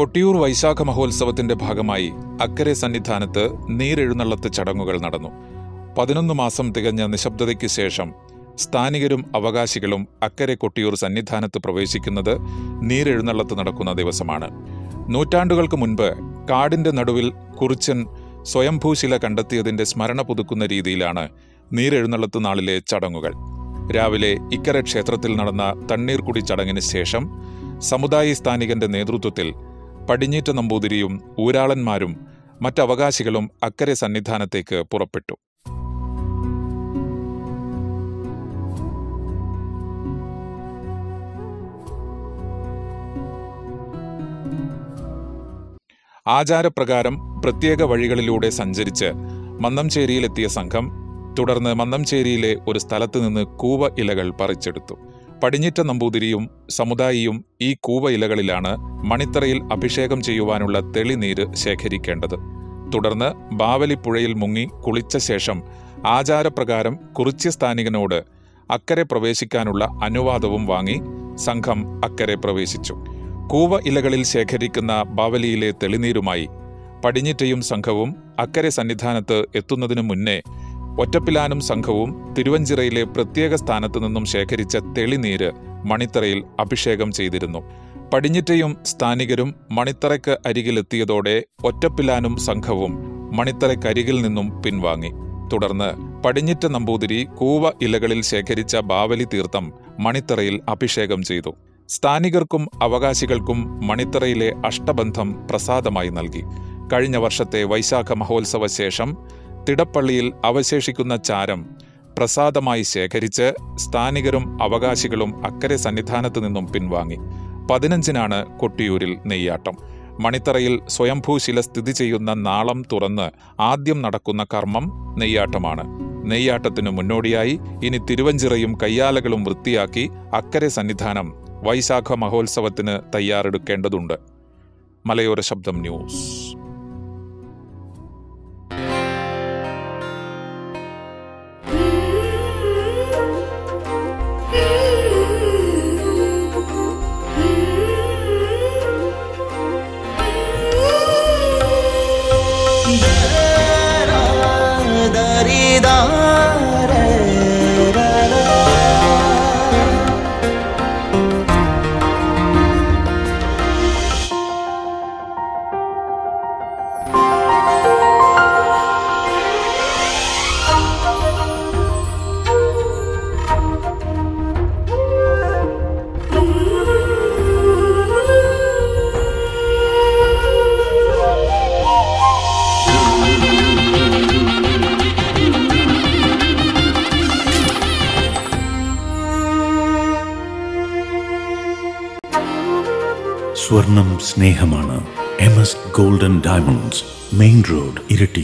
കൊട്ടിയൂർ വൈശാഖ മഹോത്സവത്തിന്റെ ഭാഗമായി അക്കരെ സന്നിധാനത്ത് നീരെഴുന്നള്ളത്ത് ചടങ്ങുകൾ നടന്നു. പതിനൊന്ന് മാസം തികഞ്ഞ നിശബ്ദതയ്ക്ക് ശേഷം സ്ഥാനികരും അവകാശികളും അക്കരെ കൊട്ടിയൂർ സന്നിധാനത്ത് പ്രവേശിക്കുന്നത് നീരെഴുന്നള്ളത്ത് നടക്കുന്ന ദിവസമാണ്. നൂറ്റാണ്ടുകൾക്ക് മുൻപ് കാടിന്റെ നടുവിൽ കുറിച്ചൻ സ്വയംഭൂശില കണ്ടെത്തിയതിന്റെ സ്മരണ പുതുക്കുന്ന രീതിയിലാണ് നീരെഴുന്നള്ളത്ത് നാളിലെ ചടങ്ങുകൾ. രാവിലെ ഇക്കര ക്ഷേത്രത്തിൽ നടന്ന തണ്ണീർക്കുടി ചടങ്ങിന് ശേഷം സമുദായ സ്ഥാനികന്റെ നേതൃത്വത്തിൽ പടിഞ്ഞീറ്റ നമ്പൂതിരിയും ഊരാളന്മാരും മറ്റവകാശികളും അക്കരെ സന്നിധാനത്തേക്ക് പുറപ്പെട്ടു. ആചാരപ്രകാരം പ്രത്യേക വഴികളിലൂടെ സഞ്ചരിച്ച് മന്നംചേരിയിലെത്തിയ സംഘം തുടർന്ന് മന്നംചേരിയിലെ ഒരു സ്ഥലത്ത് നിന്ന് കൂവ ഇലകൾ പറിച്ചെടുത്തു. പടിഞ്ഞിറ്റ നമ്പൂതിരിയും സമുദായിയും ഈ കൂവ ഇലകളിലാണ് മണിത്തറയിൽ അഭിഷേകം ചെയ്യുവാനുള്ള തെളിനീര് ശേഖരിക്കേണ്ടത്. തുടർന്ന് ബാവലിപ്പുഴയിൽ മുങ്ങി കുളിച്ച ശേഷം ആചാരപ്രകാരം കുറിച്യസ്ഥാനികനോട് അക്കരെ പ്രവേശിക്കാനുള്ള അനുവാദവും വാങ്ങി സംഘം അക്കരെ പ്രവേശിച്ചു. കൂവ ഇലകളിൽ ശേഖരിക്കുന്ന ബാവലിയിലെ തെളിനീരുമായി പടിഞ്ഞിറ്റയും സംഘവും അക്കരെ സന്നിധാനത്ത് എത്തുന്നതിനു മുന്നേ ഒറ്റപ്പിലാനും സംഘവും തിരുവഞ്ചിറയിലെ പ്രത്യേക സ്ഥാനത്തു നിന്നും ശേഖരിച്ച തെളിനീര് മണിത്തറയിൽ അഭിഷേകം ചെയ്തിരുന്നു. പടിഞ്ഞിറ്റയും സ്ഥാനികരും മണിത്തറയ്ക്ക് അരികിലെത്തിയതോടെ ഒറ്റപ്പിലാനും സംഘവും മണിത്തറയ്ക്കരികിൽ നിന്നും പിൻവാങ്ങി. തുടർന്ന് പടിഞ്ഞിറ്റ നമ്പൂതിരി കൂവ ഇലകളിൽ ശേഖരിച്ച ബാവലി തീർത്ഥം മണിത്തറയിൽ അഭിഷേകം ചെയ്തു. സ്ഥാനികർക്കും അവകാശികൾക്കും മണിത്തറയിലെ അഷ്ടബന്ധം പ്രസാദമായി നൽകി. കഴിഞ്ഞ വർഷത്തെ വൈശാഖ മഹോത്സവ ശേഷം തിടപ്പള്ളിയിൽ അവശേഷിക്കുന്ന ചാരം പ്രസാദമായി ശേഖരിച്ച് സ്ഥാനികരും അവകാശികളും അക്കരെ സന്നിധാനത്ത് നിന്നും പിൻവാങ്ങി. പതിനഞ്ചിനാണ് കൊട്ടിയൂരിൽ നെയ്യാട്ടം. മണിത്തറയിൽ സ്വയംഭൂശില സ്ഥിതി ചെയ്യുന്ന നാളം തുറന്ന് ആദ്യം നടക്കുന്ന കർമ്മം നെയ്യാട്ടമാണ്. നെയ്യാട്ടത്തിനു മുന്നോടിയായി ഇനി തിരുവഞ്ചിറയും കയ്യാലകളും വൃത്തിയാക്കി അക്കരെ സന്നിധാനം വൈശാഖ മഹോത്സവത്തിന് തയ്യാറെടുക്കേണ്ടതുണ്ട്. മലയോര ശബ്ദം ന്യൂസ്. സ്വർണം സ്നേഹമാണ്. M S golden diamonds main road ഇരട്ടി